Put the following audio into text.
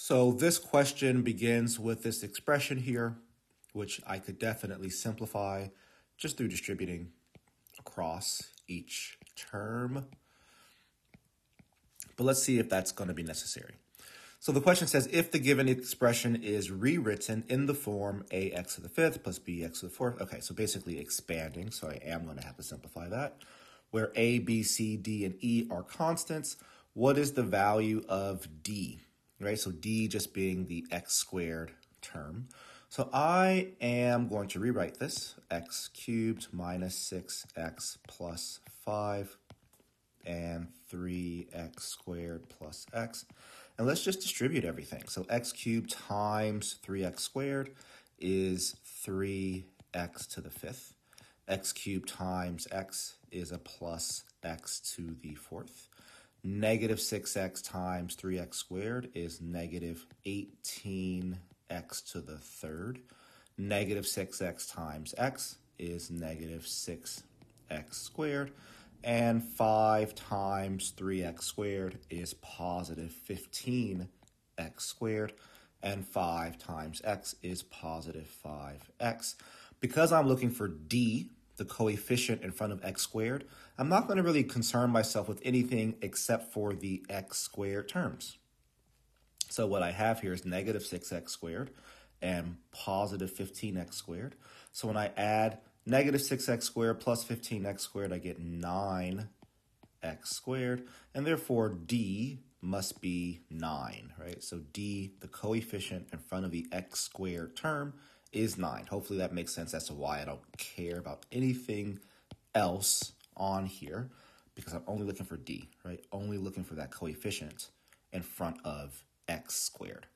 So this question begins with this expression here, which I could definitely simplify just through distributing across each term. But let's see if that's going to be necessary. So the question says, if the given expression is rewritten in the form ax to the fifth plus bx to the fourth. Okay, so basically expanding. So I am going to have to simplify that. Where a, b, c, d, and e are constants, what is the value of d? Right, so d just being the x squared term. So I am going to rewrite this, x cubed minus 6x plus 5 and 3x squared plus x. And let's just distribute everything. So x cubed times 3x squared is 3x to the fifth. x cubed times x is a plus x to the fourth. Negative 6x times 3x squared is negative 18x to the third. Negative 6x times x is negative 6x squared. And 5 times 3x squared is positive 15x squared. And 5 times x is positive 5x. Because I'm looking for d, the coefficient in front of x squared, I'm not going to really concern myself with anything except for the x squared terms. So what I have here is negative 6x squared and positive 15x squared. So when I add negative 6x squared plus 15x squared, I get 9x squared, and therefore d must be 9, right? So d, the coefficient in front of the x squared term, is 9. Hopefully that makes sense as to why I don't care about anything else on here, because I'm only looking for d, right? Only looking for that coefficient in front of x squared.